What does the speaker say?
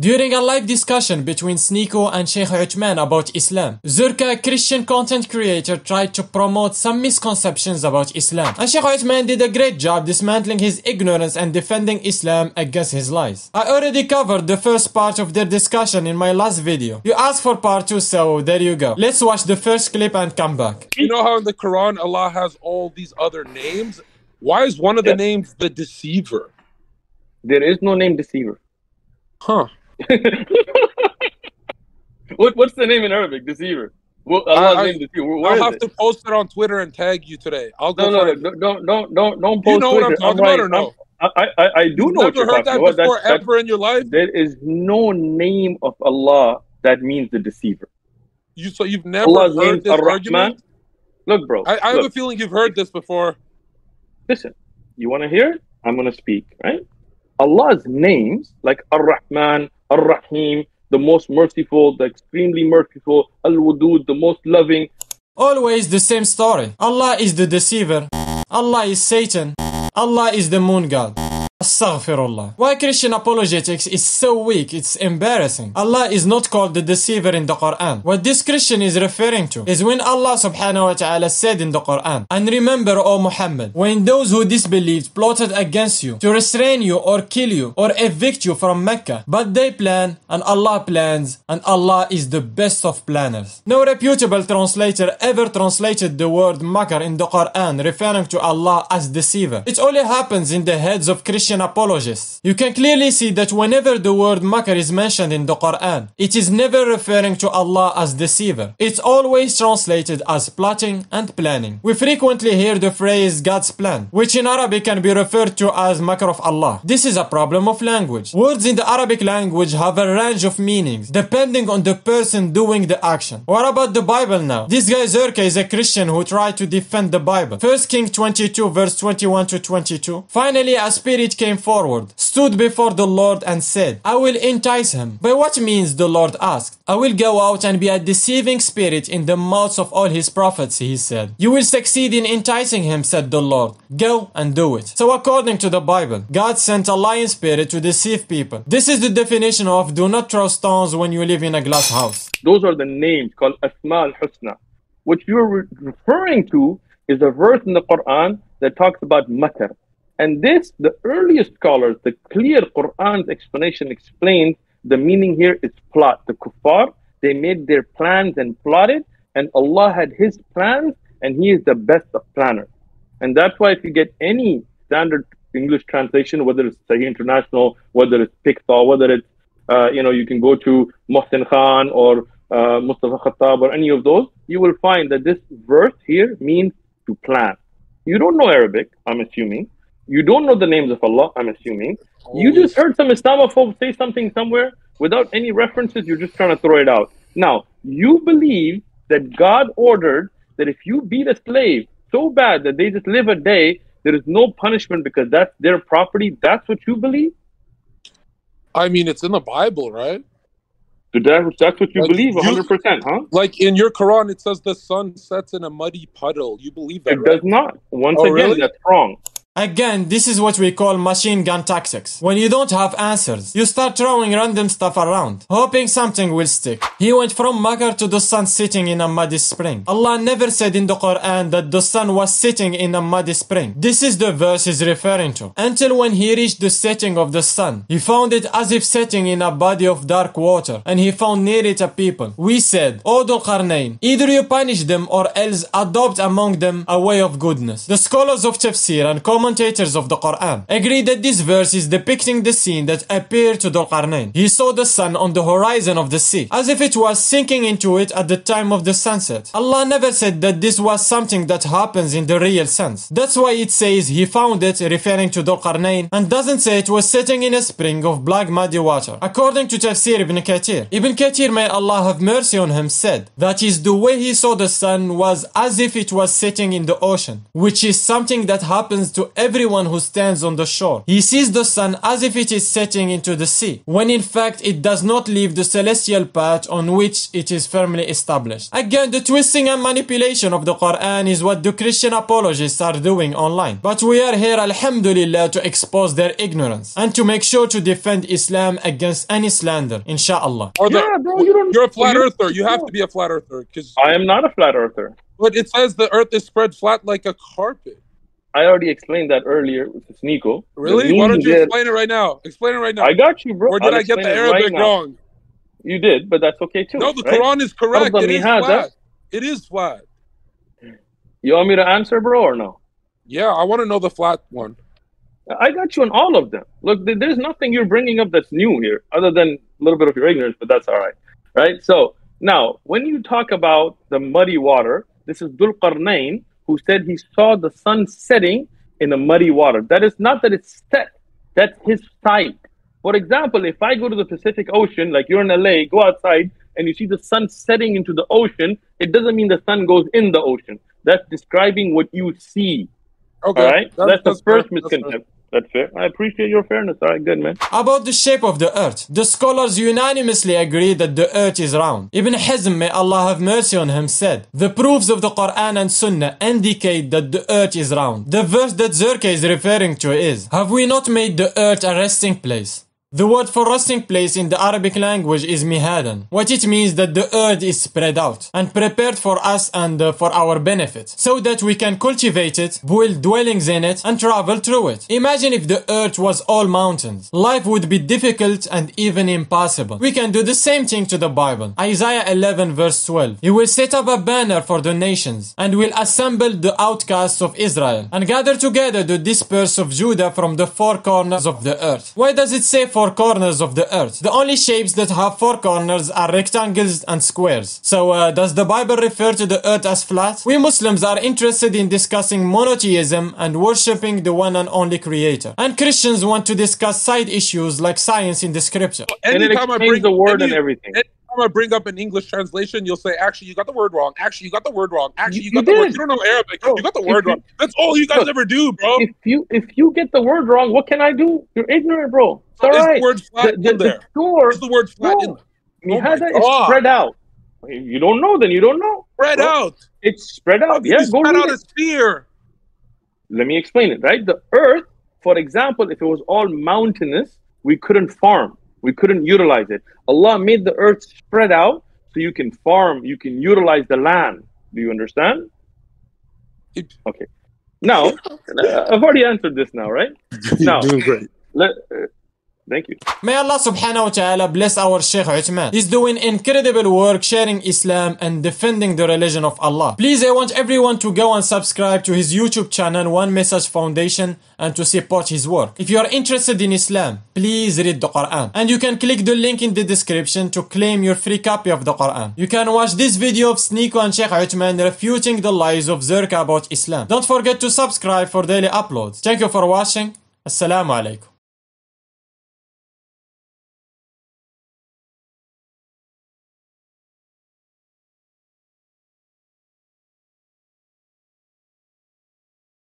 During a live discussion between Sneako and Sheikh Uthman about Islam, Zherka, a Christian content creator, tried to promote some misconceptions about Islam. And Sheikh Uthman did a great job dismantling his ignorance and defending Islam against his lies. I already covered the first part of their discussion in my last video. You asked for part 2, so there you go. Let's watch the first clip and come back. You know how in the Quran Allah has all these other names? Why is one of the Yeah. names the deceiver? There is no name deceiver. Huh. what, what's the name in Arabic? Deceiver. Well, I- name deceiver. Where- I'll have it? to post it on Twitter and tag you today. I'll go No, no, no, don't, don't, don't, don't post You know what I'm Twitter. talking about or no? I'm- I, I, I do know what Never you're heard talking that about. before That's- ever in your life. there is no name of Allah that means the deceiver. You so you've never Allah's heard is this argument? Look, bro. I, I have a feeling you've heard this before. listen. You want to hear it? I'm going to speak, right? Allah's names, like Ar-Rahman, Ar-Rahim, the most merciful, the extremely merciful, Al-Wudud, the most loving, Always the same story. Allah is the deceiver. Allah is Satan. Allah is the moon god. Astaghfirullah. Why Christian apologetics is so weak, it's embarrassing. Allah is not called the deceiver in the Quran. What this Christian is referring to is when Allah subhanahu wa ta'ala said in the Quran, And remember, O Muhammad, when those who disbelieved plotted against you to restrain you or kill you or evict you from Mecca, but they plan and Allah plans and Allah is the best of planners. No reputable translator ever translated the word makar in the Quran referring to Allah as deceiver. It only happens in the heads of Christian apologists. You can clearly see that whenever the word makar is mentioned in the Quran, it is never referring to Allah as deceiver. It's always translated as plotting and planning. We frequently hear the phrase God's plan, which in Arabic can be referred to as makar of Allah. This is a problem of language. Words in the Arabic language have a range of meanings depending on the person doing the action. What about the Bible now? This guy Zherka is a Christian who tried to defend the Bible. 1 King 22 verse 21 to 22. Finally a spirit came forward, stood before the Lord and said, I will entice him. By what means the Lord asked? I will go out and be a deceiving spirit in the mouths of all his prophets, he said. You will succeed in enticing him, said the Lord. Go and do it. So according to the Bible, God sent a lion spirit to deceive people. This is the definition of do not throw stones when you live in a glass house. Those are the names called Asma al-Husna. What you're referring to is a verse in the Quran that talks about makar. And this, the earliest scholars, the clear Quran's explanation explains the meaning here is plot. The kuffar, they made their plans and plotted, and Allah had His plans, and He is the best of planners. And that's why if you get any standard English translation, whether it's Sahih International, whether it's Pickthall, whether it's uh, you know, you can go to Mohsin Khan or uh, Mustafa Khattab or any of those, you will find that this verse here means to plan. You don't know Arabic, I'm assuming. You don't know the names of Allah, I'm assuming. You just heard some Islamophobe say something somewhere without any references, you're just trying to throw it out. Now, you believe that God ordered that if you beat a slave so bad that they just live a day, there is no punishment because that's their property. That's what you believe? I mean, it's in the Bible, right? So that, that's what you Like, believe, 100%, huh? Like in your Quran, it says the sun sets in a muddy puddle. You believe that, It right? does not. Once Oh, again, really? that's wrong. Again, this is what we call machine gun tactics. When you don't have answers, you start throwing random stuff around, hoping something will stick. He went from Makar to the sun sitting in a muddy spring. Allah never said in the Quran that the sun was sitting in a muddy spring. This is the verse he's referring to. Until when he reached the setting of the sun, he found it as if setting in a body of dark water, and he found near it a people. We said, O Dhul either you punish them or else adopt among them a way of goodness. The scholars of tafsir and commentators of the Quran agree that this verse is depicting the scene that appeared to Dhul Qarnayn. He saw the sun on the horizon of the sea, as if it was sinking into it at the time of the sunset. Allah never said that this was something that happens in the real sense. That's why it says he found it referring to Dhul Qarnayn and doesn't say it was sitting in a spring of black muddy water. According to Tafsir Ibn Kathir, Ibn Kathir may Allah have mercy on him said that is the way he saw the sun was as if it was sitting in the ocean, which is something that happens to everyone who stands on the shore. He sees the sun as if it is setting into the sea, when in fact it does not leave the celestial path on which it is firmly established. Again, the twisting and manipulation of the Quran is what the Christian apologists are doing online. But we are here, alhamdulillah, to expose their ignorance and to make sure to defend Islam against any slander, inshallah. Or the, Yeah, bro, you don't- you're a flat earther. You have to be a flat earther because. I am not a flat earther. But it says the Earth is spread flat like a carpet. I already explained that earlier with. The Really? Why don't you explain it right now? Explain it right now. I got you, bro. or did I'll I get the it right Arabic wrong? You did, but that's okay too. No, the right? Quran is correct. It is flat. Eh? It is flat. You want me to answer, bro, or no? Yeah, I want to know the flat one. I got you on all of them. Look, there's nothing you're bringing up that's new here, other than a little bit of your ignorance, but that's all right, right? So now, when you talk about the muddy water, this is Qarnayn who said he saw the sun setting in the muddy water. That is not that it's set; that's his sight. For example, if I go to the Pacific Ocean, like you're in LA, go outside and you see the sun setting into the ocean, it doesn't mean the sun goes in the ocean. That's describing what you see. Okay. All right, that's, the fair. first fair. misconception. That's fair. I appreciate your fairness. All right, good man. About the shape of the earth, the scholars unanimously agree that the earth is round. Ibn Hazm, may Allah have mercy on him, said, The proofs of the Quran and Sunnah indicate that the earth is round. The verse that Zherka is referring to is, Have we not made the earth a resting place? The word for resting place in the Arabic language is mihadan. What it means that the earth is spread out and prepared for us and uh, for our benefit, so that we can cultivate it, build dwellings in it, and travel through it. Imagine if the earth was all mountains. Life would be difficult and even impossible. We can do the same thing to the Bible. Isaiah 11 verse 12. He will set up a banner for the nations and will assemble the outcasts of Israel and gather together the dispersed of Judah from the four corners of the earth. Why does it say four corners of the earth? The only shapes that have four corners are rectangles and squares. So uh, does the Bible refer to the earth as flat? We Muslims are interested in discussing monotheism and worshipping the one and only creator. And Christians want to discuss side issues like science in the scripture. And it Anytime I explains bring the word any- and everything. Anytime I bring up an English translation, you'll say, "Actually, you got the word wrong. Actually, you got the word wrong. Actually, you, You- got you the word. You don't know Arabic. Bro, you got the word you- wrong. That's all you guys Look, ever do, bro. If you if you get the word wrong, what can I do? You're ignorant, bro. It's all Is the word flat The, the, in there? the store, Is the word flat in there? Oh is spread out. You don't know, then you don't know. Spread Bro, out. It's spread out. Yeah, go spread read out it. sphere. Let me explain it. Right, the Earth, for example, if it was all mountainous, we couldn't farm. We couldn't utilize it. Allah made the Earth spread out so you can farm. You can utilize the land. Do you understand? Okay. Now, I've already answered this now, right? Now, doing great. let, uh, thank you. May Allah subhanahu wa ta'ala bless our Sheikh Uthman. He's doing incredible work sharing Islam and defending the religion of Allah. Please, I want everyone to go and subscribe to his YouTube channel, One Message Foundation, and to support his work. If you are interested in Islam, please read the Quran. And you can click the link in the description to claim your free copy of the Quran. You can watch this video of Sneako and Sheikh Uthman refuting the lies of Zherka about Islam. Don't forget to subscribe for daily uploads. Thank you for watching. Assalamu alaikum.